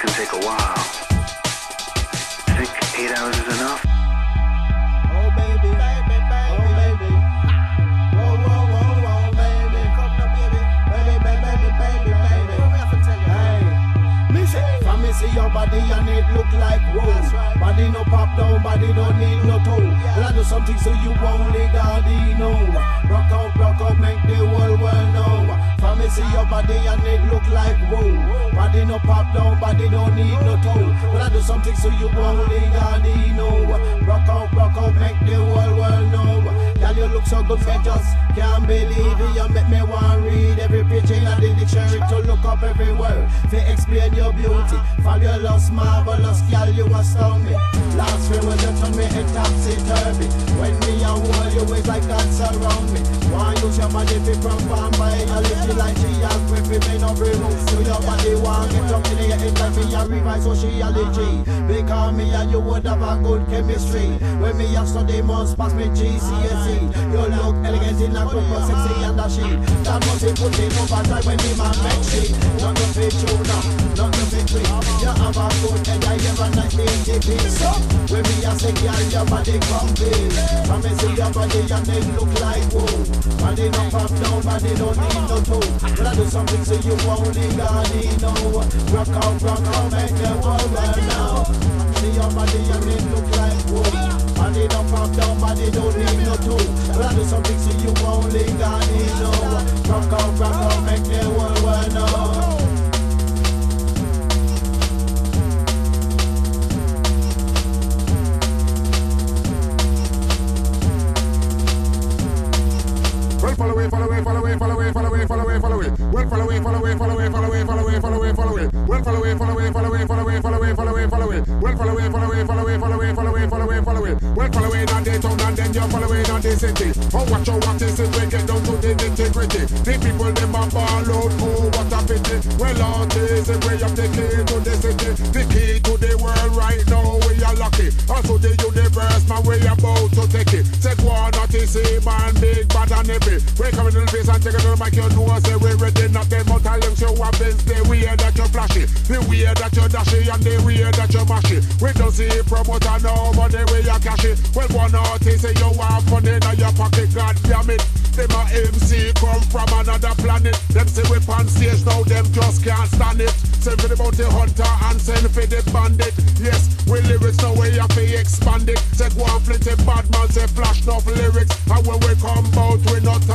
can take a while. Think eight hours is enough? Oh, baby. baby, baby. Oh, baby. Baby. Baby. Baby, baby, baby, baby, baby. See your body and it look like wool. Body no pop down, body don't need no toe. Well, I do some so you only God know. Body and it look like whoa. Body no pop, nobody don't need no toe. But I do something so you only God know. Rock out, rock out, make the whole world know. Girl, you look so good, me just can't believe it. You make me want read every page in the dictionary to look up every word. To explain your beauty, fabulous, marvelous, girl, you astound me. Last year when you turn me head topsy turvy. When me a hold you, it's like God surround me. Why use your body fi perform by your lift like she a grip me no remove. So your body want get up in your head like me a revise sociology. Because me and you would have a good chemistry. When me a study must pass me GCSE. You look elegant in a group of sexy and a she. That must be put in overdrive when the man make she. Not the fit tuna, not the fit tree. You have a good head, I have a nice ATP. So, when me a say, girl, your body complete. From me see your body and it look like whoa. Body no pop, nobody don't need no toe. But I do something so you only got it know. Rock out, rock out, make them all well now. See your body and it look like whoa. Body no pop, nobody don't need no toe. But I do something so you only got it know. Rock out, rock out, make them all well now. Well, follow it, follow it, follow it, follow it, follow it, follow it, follow it. Well, follow it, follow it, follow it, follow it, follow it, follow it, follow it. Well, follow it, follow it, follow it, follow it, follow it, follow it, follow it. Well, follow it, follow it, follow it, follow it, follow it, follow it, follow it. Well, follow it on the town and then you follow it on the city. Oh, watch out what is it, we get down to the nitty-gritty. The people them a ball out, oh, what a pity. Well, out is the way of the key to the city. The key to the world right now, we are lucky. To the universe, man, we about to take see, man, big, bad and heavy. We coming in the face and take it to the mic, you know, say we ready, not them out them, show up is the way that you flashy. The way that you dashy and the way that you mashy. We don't see promoter no money where you cash it. Well, one artist say you want money in your pocket, god damn it. Them a MC come from another planet. Them say we on stage now, them just can't stand it. Send for the bounty hunter and send for the bandit. Yes, we lyrics now we have to expand it. Said one plenty bad man say flash enough lyrics. And when we come out, we not